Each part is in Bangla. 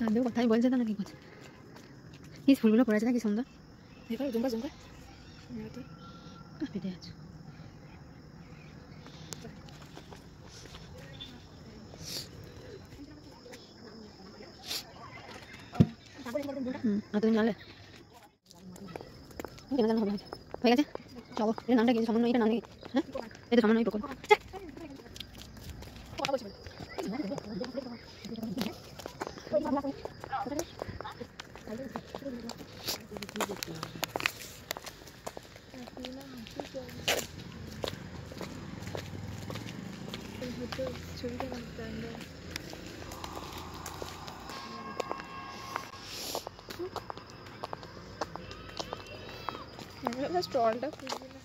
না দেখো কথাই বলছে না কি করছে কি ফুলগুলো পড়েছে না কি সুন্দর দেখো জুমকা জুমকা পেটে আছে হুম তুমি নালে কেন হবে হয়ে গেছে চলো এটা নামটা কি সামান্য এটা নাম নাকি হ্যাঁ এটা সামান্য रेस्टोरेंट है।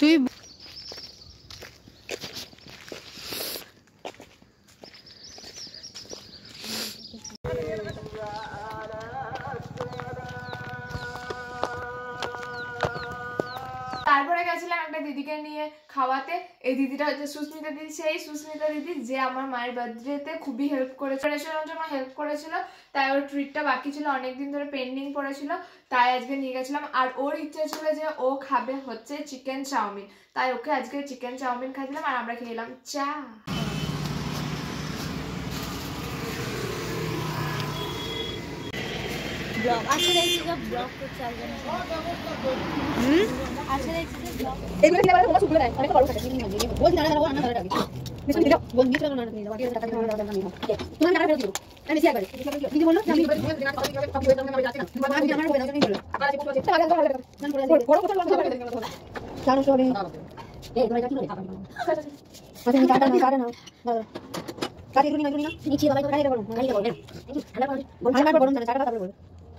তুই তারপরে গেছিলাম একটা দিদিকে নিয়ে খাওয়াতে। এই দিদিটা হচ্ছে সুস্মিতা দিদি। সেই সুস্মিতা দিদি যে আমার মায়ের বার্থডেতে খুবই হেল্প করেছিল। রেস্টুরেন্টের জন্য হেল্প করেছিল। তাই ওর ট্রিটটা বাকি ছিল। অনেকদিন ধরে পেন্ডিং পড়েছিল। তাই আজকে নিয়ে গেছিলাম। আর ওর ইচ্ছে ছিল যে ও খাবে হচ্ছে চিকেন চাউমিন। তাই ওকে আজকে চিকেন চাউমিন খাইছিলাম আর আমরা খেলাম চা। ব্লগ আসলে এই যে ব্লগ করছে একজন হুম আসলে এই যে ব্লগ এগুলো দিলে আবার তোমরা শুকনো দেয় অনেক বড় থাকে বলছি দাঁড়া দাঁড়া না দাঁড়া দাঁড়া মিশন দিলো বল মিশন না না বাকি টাকা দিয়ে দাঁড়া দাঁড়া নিও তুমি টাকা ফেরত দিও আমি সিয়া করে দিদি বলল আমি কপি হয়ে যাবে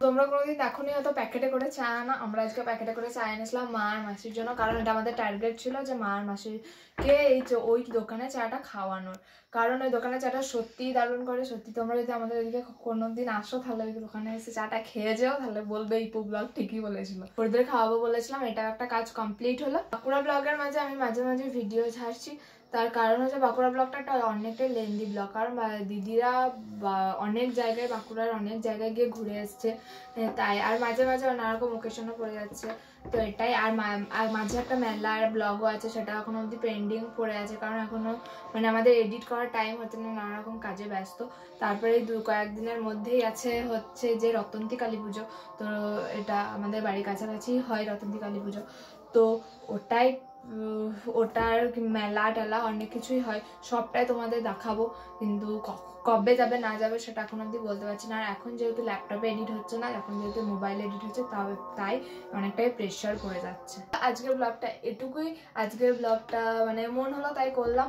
তোমরা কোনোদিন এখনই হয়তো প্যাকেটে করে চা আনা আমরা আজকে প্যাকেটে করে চা এনেছিলাম মা আর মাসির জন্য, কারণ এটা আমাদের টার্গেট ছিল যে মা আর মাসিকে এই যে ওই দোকানে চাটা খাওয়ানোর। কারণ ওই দোকানে চাটা সত্যিই দারুণ করে, সত্যি তোমরা যদি আমাদের এদিকে কোনো দিন আসো, তাহলে ওই দোকানে এসে চাটা খেয়ে যাও, তাহলে বলবে এই ব্লগ ঠিকই বলেছিল। ওদের খাওয়াবো বলেছিলাম এটা একটা কাজ কমপ্লিট হলো। বাঁকুড়া ব্লগের মাঝে আমি মাঝে মাঝে ভিডিও ছাড়ছি। তার কারণ হচ্ছে বাঁকুড়া ব্লগটা একটা অনেকটাই লেন্দি ব্লগ কারণ দিদিরা অনেক জায়গায় বাঁকুড়ার অনেক জায়গায় গিয়ে ঘুরে এসছে তাই। আর মাঝে মাঝে নানা রকম ওকেশনও পড়ে যাচ্ছে। তো এটাই, আর আর মাঝে একটা মেলার ব্লগও আছে, সেটা এখনও অবধি পেন্ডিং পড়ে আছে, কারণ এখনও মানে আমাদের এডিট করার টাইম হচ্ছে না, নানা রকম কাজে ব্যস্ত। তারপরে দু, কয়েকদিনের মধ্যেই আছে হচ্ছে যে রতন্তী কালী পুজো। তো এটা আমাদের বাড়ির কাছাকাছি হয় রতন্তী কালী পুজো। তো ওটাই ওটার মেলা টেলা অনেক কিছুই হয়। সবটাই তোমাদের দেখাবো। কিন্তু কবে যাবে, না যাবে সেটা এখন অবধি বলতে পারছি না। আর এখন যেহেতু ল্যাপটপে এডিট হচ্ছে না, এখন যেহেতু মোবাইলে এডিট হচ্ছে, তাও তাই অনেকটাই প্রেশার পড়ে যাচ্ছে। আজকের ব্লগটা এটুকুই। আজকের ব্লগটা মানে মন হলো তাই করলাম।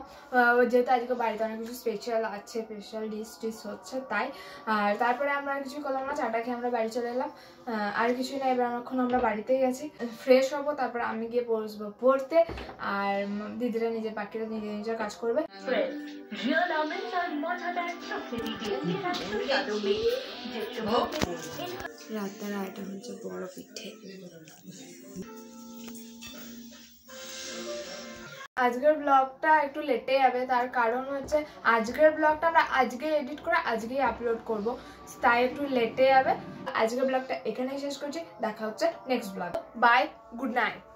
যেহেতু আজকে বাড়িতে অনেক কিছু স্পেশাল আছে স্পেশাল ডিশ টিশ হচ্ছে তাই। আর তারপরে আমরা আর কিছু করলাম না চাটা খেয়ে আমরা বাড়ি চলে এলাম। আর কিছুই না, এবার আমরা বাড়িতেই আছি। ফ্রেশ হব, তারপর আমি গিয়ে বসবো। পড়তে আর দিদিরা নিজের পাখিরা নিজে নিজের কাজ করবে। রাতের আইটেম হচ্ছে বড় পিঠে। আজকের ব্লগটা একটু লেটে যাবে তার কারণ হচ্ছে আজকের ব্লগটা আমরা আজকে এডিট করে আজকেই আপলোড করব তাই একটু লেটে যাবে। আজকের ব্লগটা এখানেই শেষ করছি দেখা হচ্ছে next blog bye good night